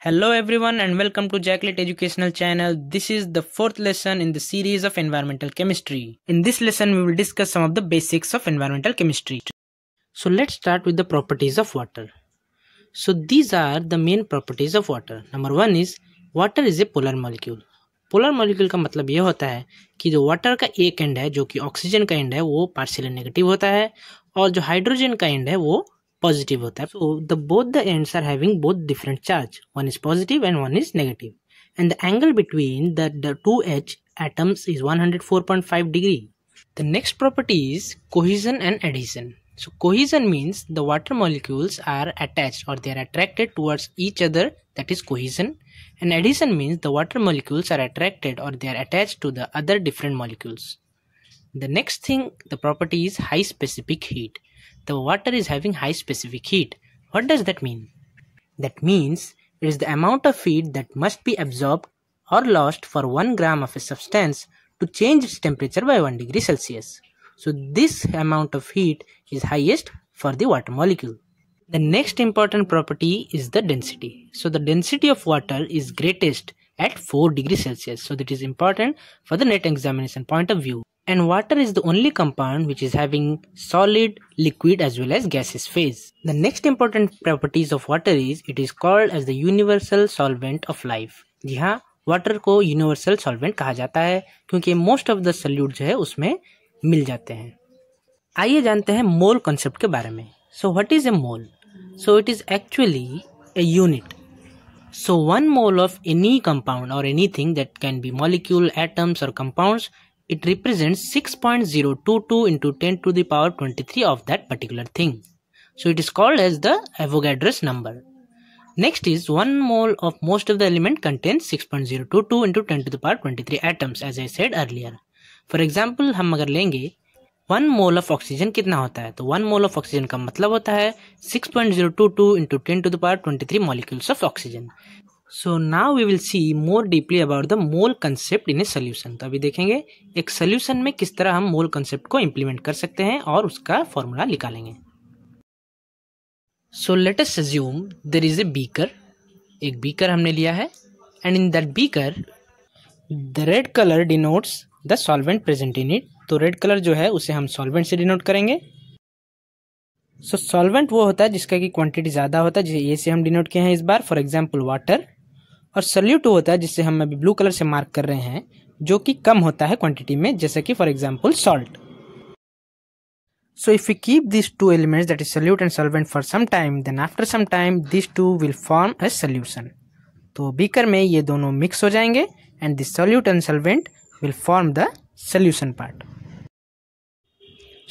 Hello everyone and welcome to Jacklet Educational Channel. This is the fourth lesson in the series of environmental chemistry. In this lesson we will discuss some of the basics of environmental chemistry. So let's start with the properties of water. So these are the main properties of water. Number one is water is a polar molecule. Polar molecule का मतलब ये होता है कि जो water का एक and है जो कि ऑक्सीजन का एंड है वो पार्शियल नेगेटिव होता है और जो हाइड्रोजन का एंड है वो पॉजिटिव होता है so the both the ends are having both different charge one is positive and one is negative and the angle between the two H atoms is 104.5 degree. The next property is cohesion and adhesion. So cohesion means the water molecules are attached or they are attracted towards each other that is cohesion and adhesion means the water molecules are attracted or they are attached to the other different molecules. The next thing the property is high specific heat the water is having high specific heat. What does that mean? That means it is the amount of heat that must be absorbed or lost for 1 gram of a substance to change its temperature by 1 degree Celsius. So this amount of heat is highest for the water molecule. The next important property is the density. So the density of water is greatest at 4 degrees Celsius. So that is important for the net examination point of view and water is the only compound which is having solid, liquid as well as gaseous phase. The next important properties of water is it is called as the universal solvent of life. जी हाँ water को universal solvent कहा जाता है क्योंकि most of the solute जो है उसमें मिल जाते हैं आइए जानते हैं मोल कॉन्सेप्ट के बारे में so what is a mole so it is actually a unit so one mole of any compound or anything that can be molecule atoms or compounds it represents 6.022 into 10 to the power 23 of that particular thing. So it is called as the Avogadro's number. Next is 1 mole of most of the element contains 6.022 into 10 to the power 23 atoms as I said earlier. For example हम अगर लेंगे 1 mole of oxygen कितना होता है तो 1 mole of oxygen का मतलब होता है 6.022 into 10 to the power 23 molecules of oxygen. So now we will see more deeply about the mole concept in a solution तो अभी देखेंगे एक सोल्यूशन में किस तरह हम मोल कंसेप्ट को इम्प्लीमेंट कर सकते हैं और उसका फॉर्मूला निकालेंगे। So let us assume there is a beaker एक बीकर हमने लिया है and in that beaker the red colour denotes the solvent present in it तो रेड कलर जो है उसे हम सॉल्वेंट से डिनोट करेंगे। सो so, सॉल्वेंट वो होता है जिसका की क्वांटिटी ज़्यादा होता है जैसे ये से हम डिनोट किए हैं इस बार। फॉर एग्ज़ाम्पल वाटर और सल्यूट वो होता है जिससे हम अभी ब्लू कलर से मार्क कर रहे हैं, जो कि कम होता है क्वांटिटी में, जैसे कि for example salt so if you keep this two elements that is solute and solvent for some time then after some time this two will form a solution तो बीकर में ये दोनों मिक्स हो जाएँगे and this solute and solvent will form the solution part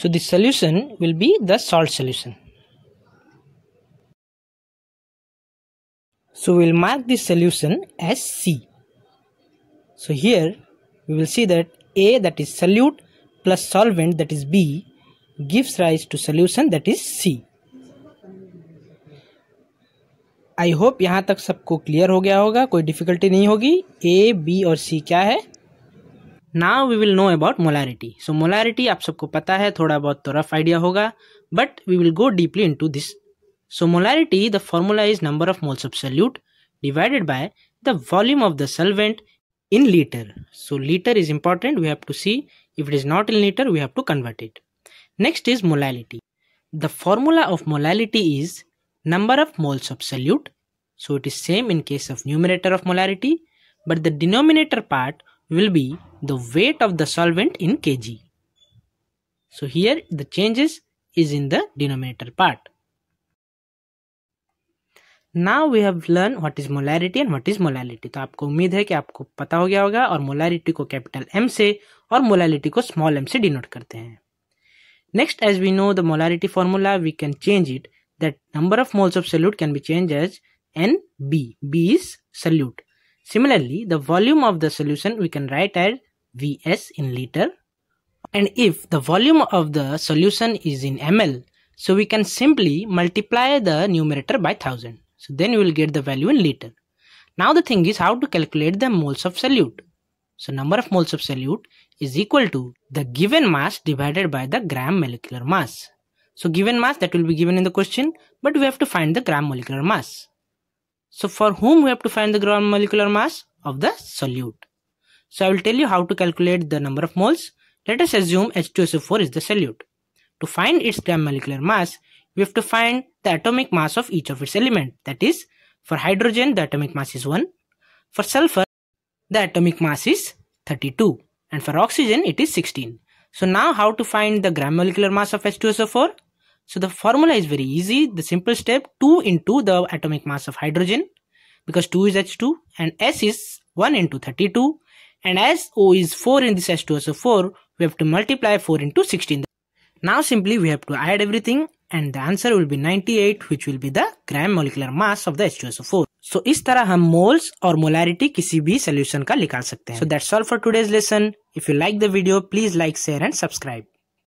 so this solution will be the salt solution So we'll mark this solution as C. So here we will see that A that is solute plus solvent that is B gives rise to solution that is C. I hope यहाँ तक सबको clear हो गया होगा कोई difficulty नहीं होगी A B और सी क्या है now we will know about molarity so molarity आप सबको पता है थोड़ा बहुत तो रफ आइडिया होगा we will go deeply into this So molarity, the formula is number of moles of solute divided by the volume of the solvent in liter. So liter is important. We have to see if it is not in liter, we have to convert it. Next is molality. The formula of molality is number of moles of solute. So it is same in case of numerator of molarity, but the denominator part will be the weight of the solvent in kg. So here the changes is in the denominator part. Now we have learn what is molarity and what is molality तो आपको उम्मीद है कि आपको पता हो गया होगा और मोलैरिटी को कैपिटल एम से और मोलैलिटी को स्मॉल एम से डिनोट करते हैं next as we know the molarity formula we can change it that number of moles of solute can be change as N B B is solute Similarly, the volume of the solution we can write as Vs in liter. And if the volume of the solution is in ml, so we can simply multiply the numerator by 1000. So then you will get the value in liter. Now the thing is how to calculate the moles of solute. So number of moles of solute is equal to the given mass divided by the gram molecular mass. So given mass that will be given in the question but we have to find the gram molecular mass. So for whom we have to find the gram molecular mass of the solute. So I will tell you how to calculate the number of moles. Let us assume H2SO4 is the solute. To find its gram molecular mass, we have to find the atomic mass of each of its element. That is, for hydrogen, the atomic mass is 1. For sulfur, the atomic mass is 32. And for oxygen, it is 16. So now how to find the gram molecular mass of H2SO4? So the formula is very easy. The simple step 2 into the atomic mass of hydrogen because 2 is H2 and S is 1 into 32 and as O is 4 in this H2SO4 we have to multiply 4 into 16. Now simply we have to add everything and the answer will be 98 which will be the gram molecular mass of the H2SO4. So इस तरह हम moles और molarity किसी भी solution का निकाल सकते हैं. So that's all for today's lesson. If you like the video please like, share and subscribe.